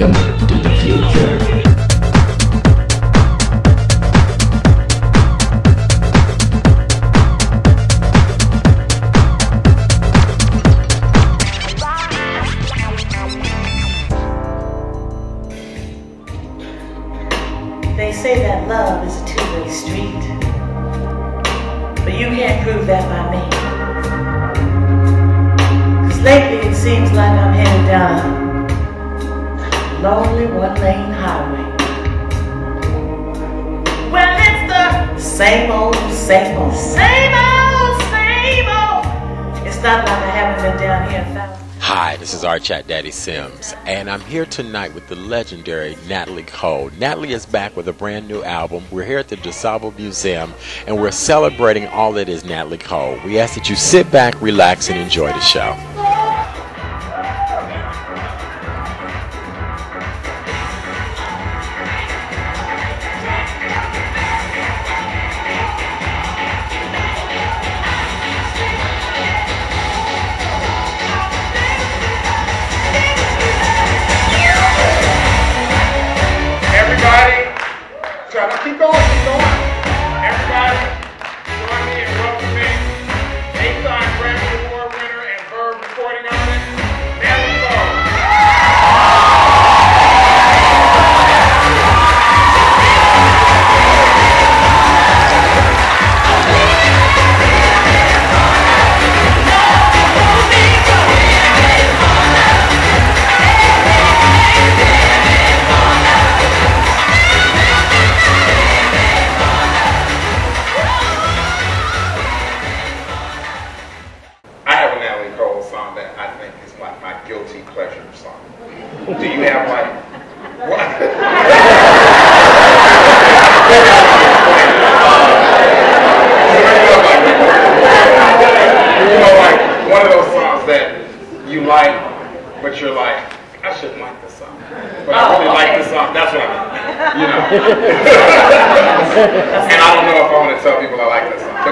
Welcome to the future. They say that love is a two-way street. But you can't prove that by me. Cause lately it seems like I'm headed down lonely one-lane highway. Well, it's the same old, same old, same old, same old. It's not like I haven't been down here a thousand Hi, this is our chat daddy Sims, and I'm here tonight with the legendary Natalie Cole. Natalie is back with a brand new album. We're here at the DuSable Museum, and we're celebrating all that is Natalie Cole. We ask that you sit back, relax, and enjoy the show.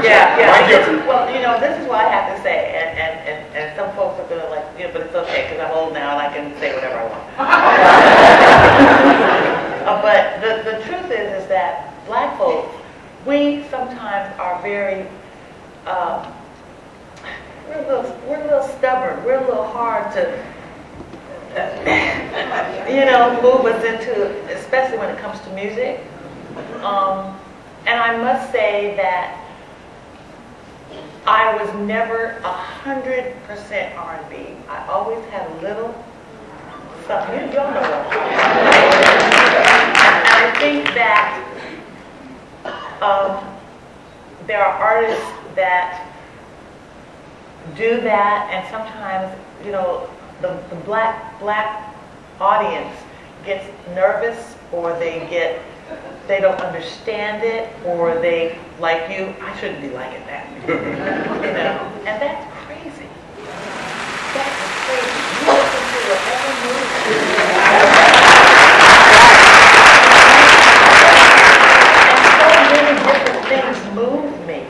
Yeah, yeah. guilty Well, you know, this is what I have to say, and, and, and, and some folks are gonna like, you know, but it's okay, because I'm old now and I can say whatever I want. Uh, But the, the truth is, is that black folks, we sometimes are very, um, we're a little, we're a little stubborn, we're a little hard to, you know, move us into, especially when it comes to music. Um, and I must say that I was never a hundred percent R&B. I always had a little something. You y'all know I think that um, there are artists that do that, and sometimes you know the, the black black audience gets nervous, or they get they don't understand it, or they like you. I shouldn't be liking that, you know, and that's crazy. That's crazy. You listen to whatever movie. And so many different things move me.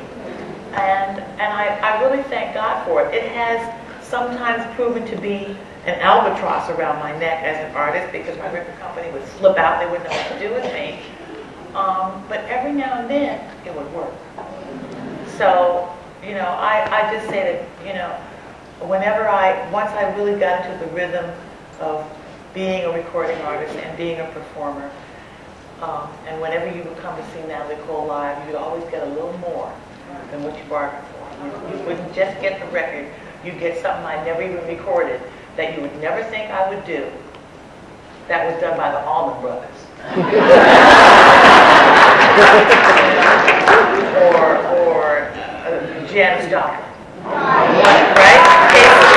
And, and I, I really thank God for it. It has sometimes proven to be an albatross around my neck as an artist because my record company would slip out, they wouldn't know what to do with me. Um, but every now and then, it would work. So, you know, I, I just say that, you know, whenever I, once I really got into the rhythm of being a recording artist and being a performer, um, and whenever you would come to see Natalie Cole live, you'd always get a little more than what you bargained for. You, you wouldn't just get the record, you'd get something I never even recorded that you would never think I would do. That was done by the Allman Brothers. or or uh, Janis Joplin. Right? Casey.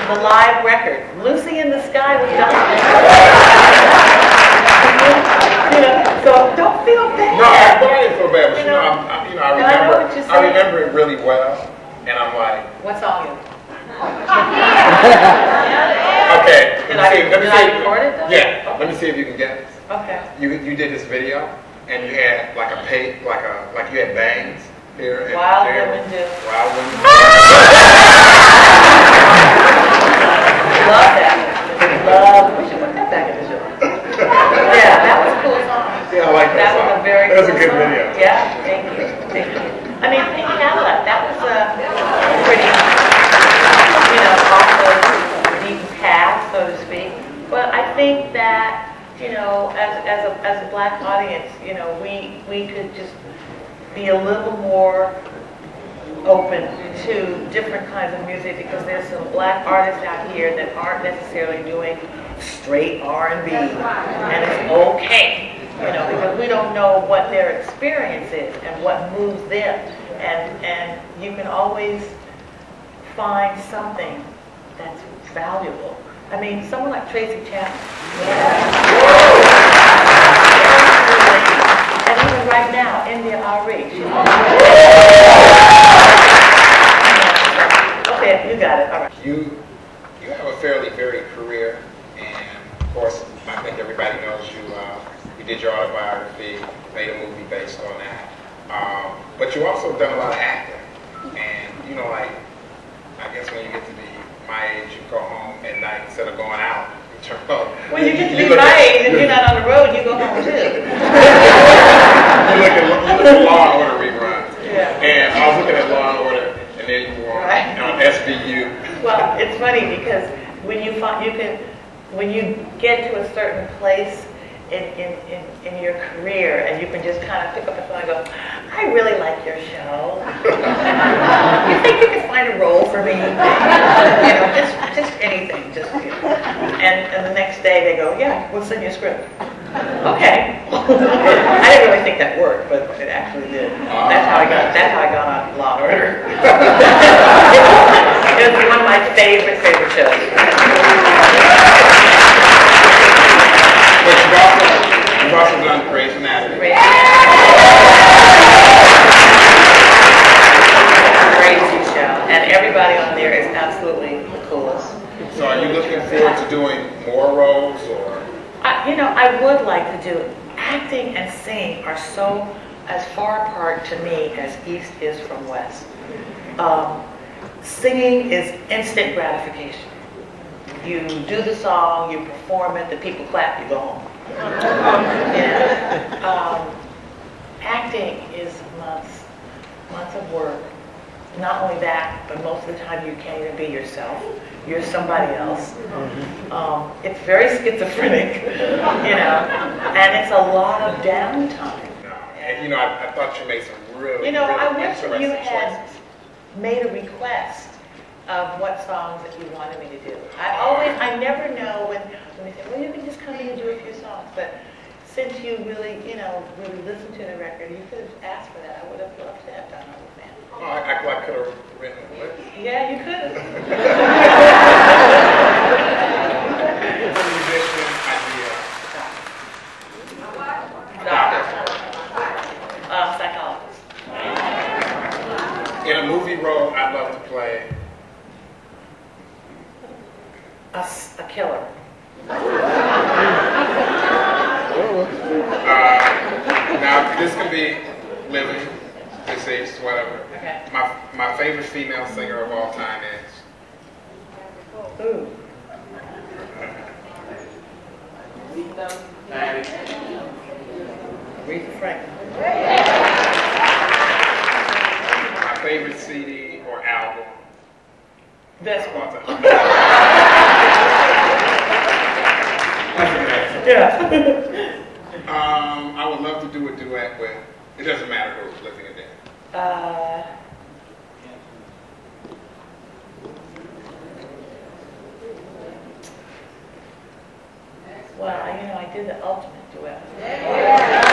You the live record. Lucy in the Sky you know, so don't feel bad. No, I, didn't feel bad. But you You know, know, I'm, I, you know, I remember, what you're I remember it really well, and I'm like, What song is it? okay. Did let me I- see, did I record it, though? Yeah. Let me see if you can get this. Okay. You you did this video and you had like a pay like a like you had bangs here and Wild there. women do. Wild women. Do. Love that. Love. We should put that back in the show. yeah, that was a cool song. Yeah, I like that. That was a very. That was a good video. Yeah. As as, a as a black audience, you know, we, we could just be a little more open to different kinds of music because there's some black artists out here that aren't necessarily doing straight R&B, and it's okay, you know, because we don't know what their experience is and what moves them, and and you can always find something that's valuable. I mean, someone like Tracy Chapman. And even right now, India Arie. Okay, you got it. All right. You you have a fairly varied career, and of course, I think everybody knows you. Uh, you did your autobiography, made a movie based on that. Um, but you also done a lot of acting, and you know, like I guess when you get to be my age, you go home at night instead of going out. You turn home. When you get to be look my at- age and you're not on the road, you go home too. You look at you look at Law and Order reruns. Yeah. And I was looking at Law and Order, and then you were on, Right. on SVU. Well, it's funny because when you find, you can, when you get to a certain place in, in, in, in your career and you can just kind of pick up the phone and go, I really like your show. you think you can find a role for me? You know, just, just anything, just, you know. and, and the next day they go, yeah, we'll send you a script. Okay. I didn't really think that worked, but it actually did. That's how I got, that's how I got on Law and Order. it was one of my favorite, favorite shows. But you've also you've also done Grey's Anatomy. Crazy show. And everybody on there is absolutely the coolest. So are you forward to doing more roles or? I, you know, I would like to do it. Acting and singing are so as far apart to me as East is from West. Um, singing is instant gratification. You do the song, you perform it, the people clap, you go home. Yeah. Um, acting is months, months of work. Not only that, but most of the time you can't even be yourself. You're somebody else. Um, it's very schizophrenic, you know, and it's a lot of downtime. And you know, I, I thought you made some really, You know, really I wish that you interesting had choices. made a request of what songs that you wanted me to do. I always, I never know when, when they say, well, you can just come in and do a few songs, but since you really, you know, really listened to the record, you could have asked for that. I would have loved to have done it with them. Oh, I, I, I could have written a list. Yeah, you could have. musician idea. Doctor. Uh, psychologist. In a movie role, I'd love to play. A, s- a killer. Now, this could be living, deceased, whatever. Okay. My my favorite female singer of all time is. Ooh. Aretha Franklin. My favorite CD or album This of all one. time. Yeah. Um, I would love to do a duet with. It doesn't matter who, living or dead. Uh, well, you know, I did the ultimate duet. And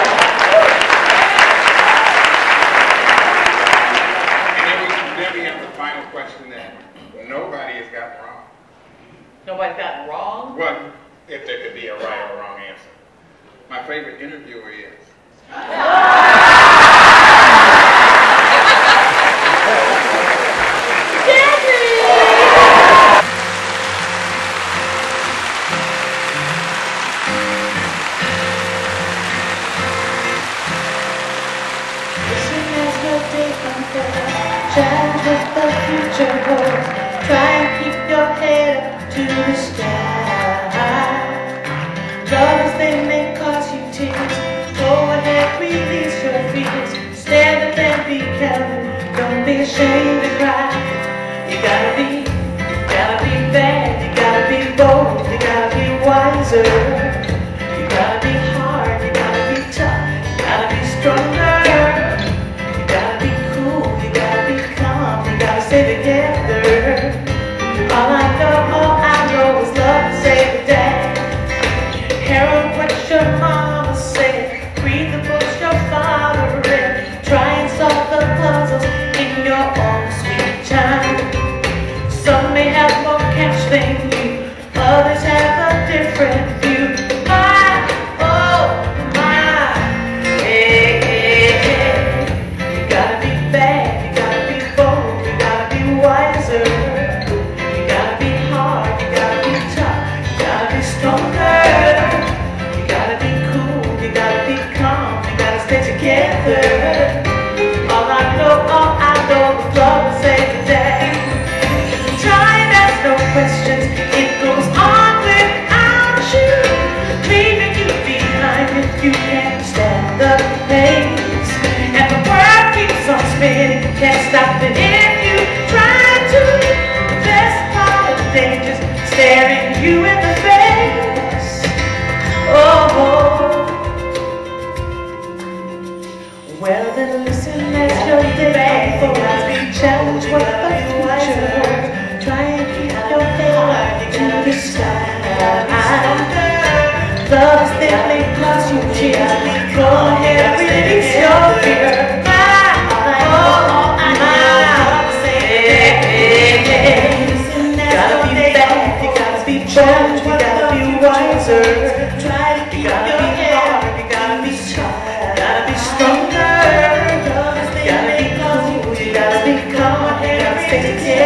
you gotta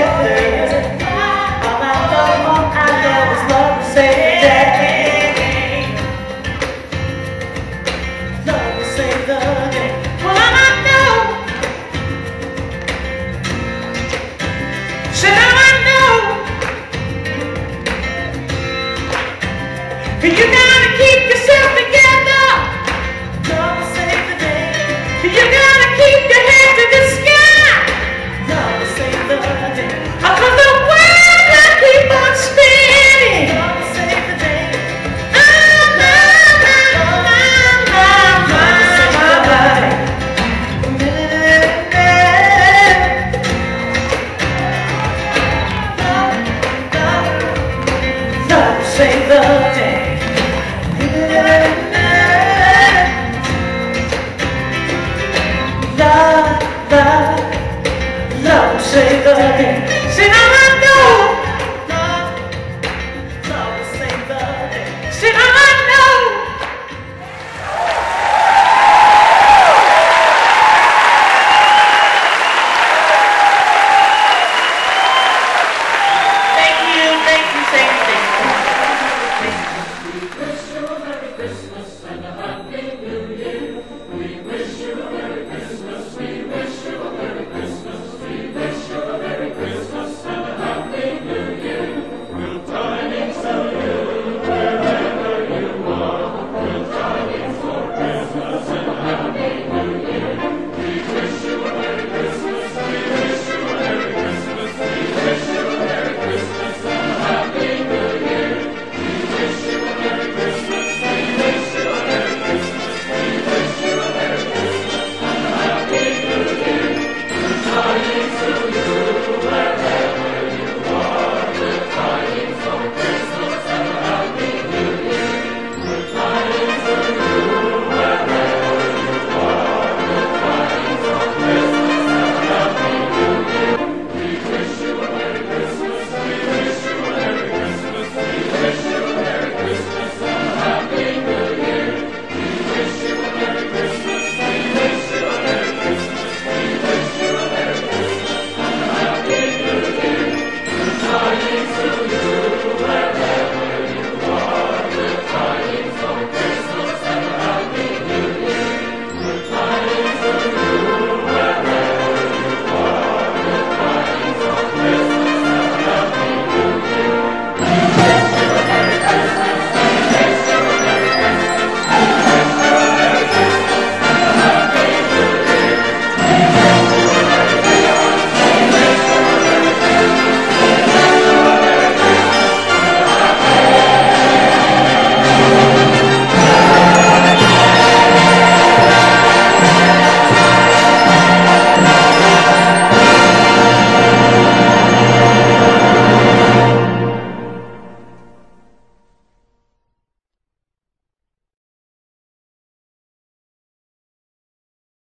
Love, love,